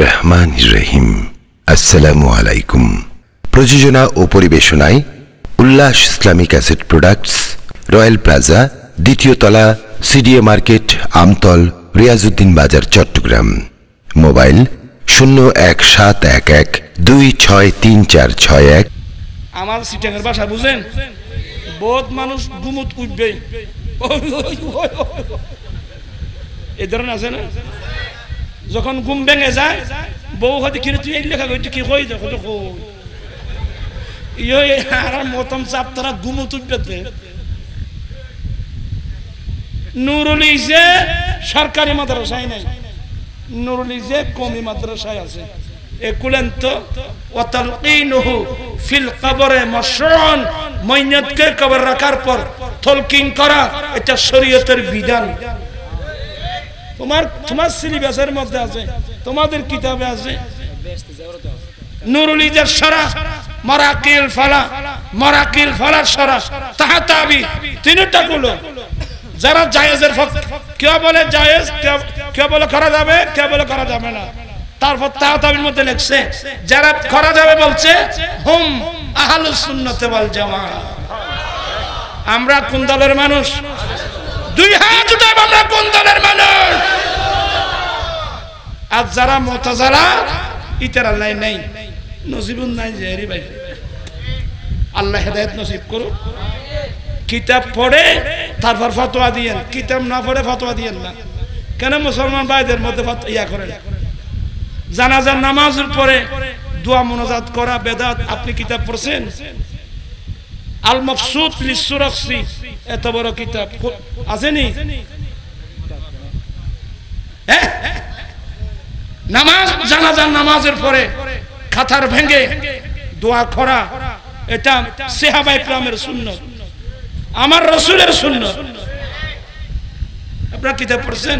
রহমান রহিম আসসালামু আলাইকুম। প্রযোজনা ও পরিবেশনায় Ullash Islamic asset products, royal plaza, দ্বিতীয় তলা, সিডিএ মার্কেট, আমতল, রিয়াজউদ্দিন বাজার, চট্টগ্রাম। মোবাইল শূন্য এক সাত এক এক দুই ছয় তিন চার ছয় এক। আমার সিটাঙের ভাষা বুঝেন? বহুত মানুষ গুমুত উঠবে এই ধরনের আছে না? যখন ঘুম ভেঙে যায়, বউ হয়তো কিনে তুই এই লেখা কি কই দেখো ইয়ে আর মতম চাপ তারা নুরুল ইসে সরকারি মাদ্রাসায় নাই। নুরুল ইসে কমি মাদ্রাসায় আছে। একুলেন তো ওয়াতালকিনুহু ফিল কবরে মশরুন মইয়াতকে কবর রাখার পর তলকিন করা, এটা শরীয়তের বিধান। তোমার তোমার সিলেবাসের মধ্যে আছে, তোমাদের কিতাবে আছে। নুরুল ইজার সরা, মরাকিল ফালা, মরাকিল সরা, তাহা তাবি, তিনটা গুলো যারা জায়েজের কে বলে জায়েজ বলে করা যাবে বলে করা যাবে না। তারপর তাও তাবির মধ্যে লেখছে, যারা করা যাবে বলছে, হুম সুন্নতে ওয়াল জামাত আমরা কোন দলের মানুষ? দুই হাত দলের মানুষ। আর যারা ইতার আল্লাহ নাই। নসিবুন নাই যে ভাই। আল্লাহ হেদায়ত নসিব করুক। কিতাব পড়ে, তারপর ফতোয়া দিয়েন। কিতাব না পড়ে ফতোয়া দিয়েন না। কেন মুসলমান ভাইদের মধ্যে ইয়া করেন? জানাজার পরে দোয়া করা, বেদাত, আপনি কিতাব পড়ছেন? আল মকসুদ লিসুরক্সি এত বড় কিতাব। আসেনি? হ্যাঁ? নামাজ, জানাজার নামাজের পরে খাতার ভেঙ্গে দোয়া করা, এটা সেহাবা ইকরামের শূন্য আমার রসুলের শূন্য আপনার কিতাব পড়ছেন?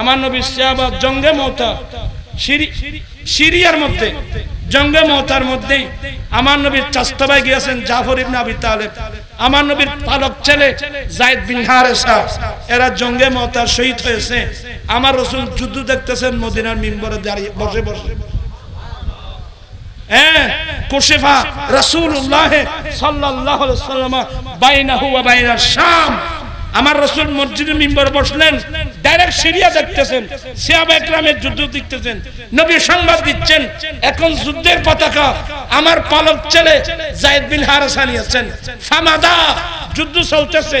আমার নবী শাহবাগ জঙ্গে মৌতা সিরিয়ার মধ্যে, জঙ্গে মহতার মধ্যে আমার নবীর চাস্তবাই গিয়েছেন জাফর ইবনে আবি তালেব। আমার নবীর পালক ছেলে জায়েদ বিন হারেসা। এরা জঙ্গে মহতার শহীদ হয়েছে। আমার রসুল যুদ্ধ দেখতেছেন মদিনার মিম্বরে দাঁড়িয়ে বসে বসে। আমার বসলেন, ডাইরেক্ট সিরিয়া দেখতেছেন যুদ্ধ দেখতেছেন। নবী সংবাদ দিচ্ছেন, এখন যুদ্ধের পতাকা আমার পালক ছেলে জায়েদ যুদ্ধ চলতেছে।